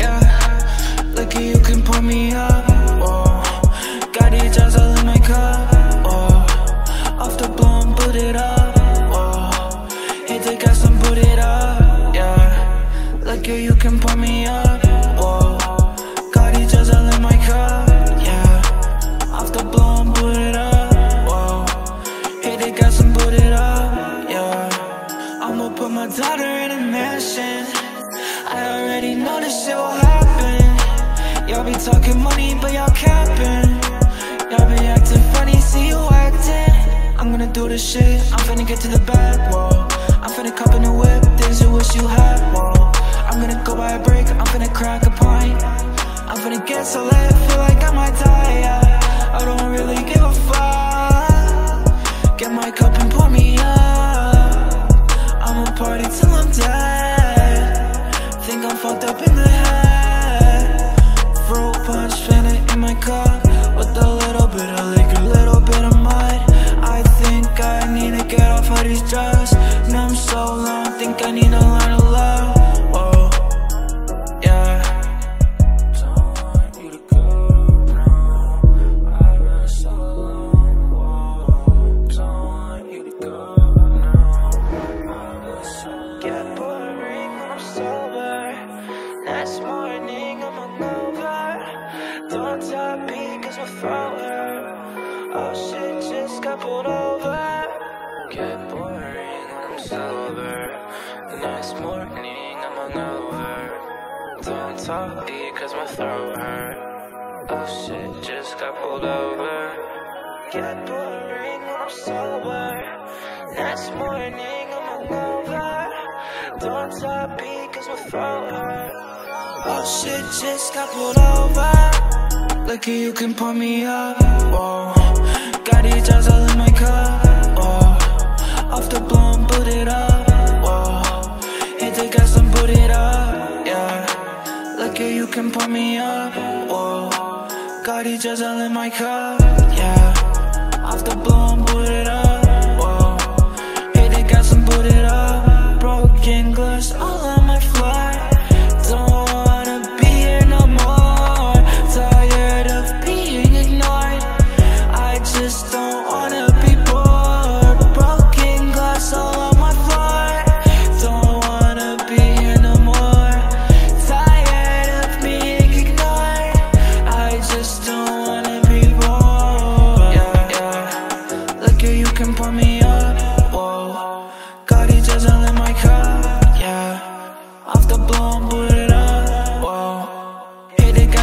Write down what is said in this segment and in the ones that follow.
Yeah, lucky you can pull me up. Oh. Got all in my cup. Oh. Off the it up. Hit the gas and put it up. Yeah, lucky you can pull me up. Be talking money, but y'all capping. Y'all be acting funny, see you acting. I'm gonna do this shit, I'm finna get to the back, whoa. I'm finna cop in a whip, things you wish you had, whoa. I'm gonna go buy a break, I'm finna crack a pint. I'm finna get so lit, feel like I might die, yeah. I don't really give a fuck. Get my cup and pour me up. I'ma party till I'm dead. Think I'm fucked up in the head. Fruit punch, Fanta in my cup. With a little bit of liquor, little bit of mud. I think I need to get off of these drugs. Numb so long, think I need to learn to love. Whoa, yeah. Get boring I'm sober. Next morning I'm. Don't tell me cause throat hurt. Oh shit just got pulled over. Get boring I'm sober. The next morning I'm hungover. Don't talk me cause my throat hurt. Oh shit just got pulled over. Get boring I'm sober. Next morning I'm hungover. Don't top me cause my throat hurt. Oh shit just got pulled over. Lucky you can pull me up. Whoa. Got these drugs all in my cup. Whoa. Off the blown, put it up. Whoa. Hit the gas and put it up. Yeah. Lucky you can pull me up. Whoa. Got these drugs all in my cup. Yeah. Off the blown, put it up.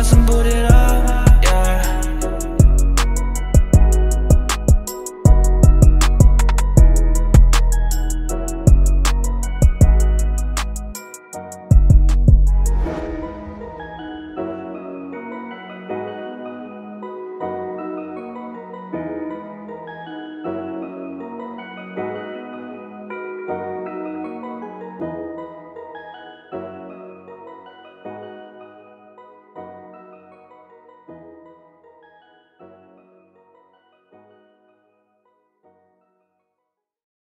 Somebody.